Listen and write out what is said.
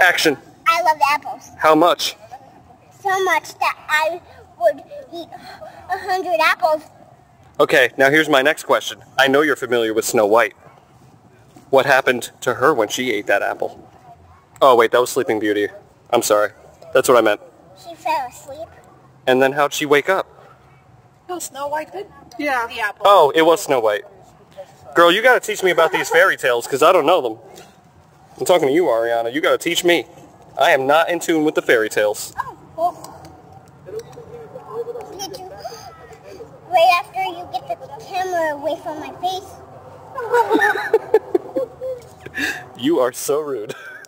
Action. I love apples How much? so much that I would eat a hundred apples. Okay, now here's my next question. I know you're familiar with Snow White. What happened to her when she ate that apple? Oh wait, that was Sleeping Beauty. I'm sorry. That's what I meant. She fell asleep. And then how'd she wake up? No, Snow White did. Yeah. The apple. Oh, it was Snow White. Girl, you gotta teach me about these fairy tales, because I don't know them. I'm talking to you, Ariana. You gotta teach me. I am not in tune with the fairy tales. Oh, well. Did you? Right after you get the camera away from my face. You are so rude.